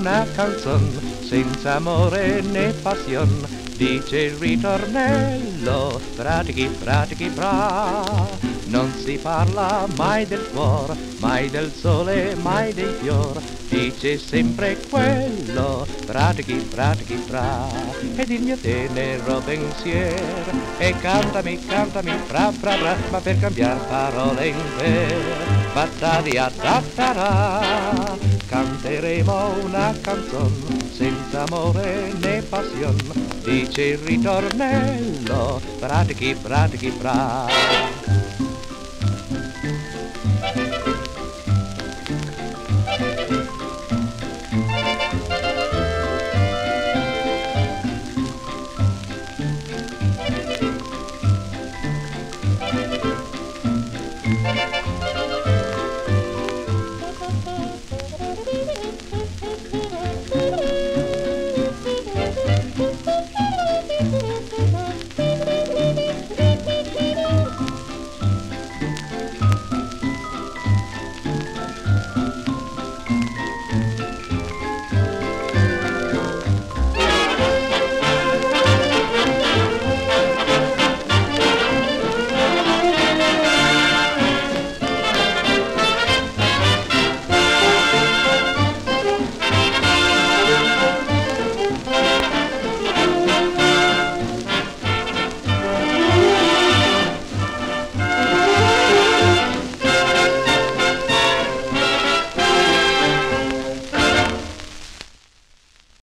una canzone senza amore né passione. Dice il ritornello, pratichi, pratichi, bra. Non si parla mai del cuore, mai del sole, mai dei fior. Dice sempre quello, pratichi, pratichi, bra. Ed il mio tenero pensiero, e cantami, cantami, fra, fra, fra, ma per cambiare parole in vero. Battadia, tattara, canteremo una canzone senza amore né passione, dice il ritornello, pratichi, pratichi, fra.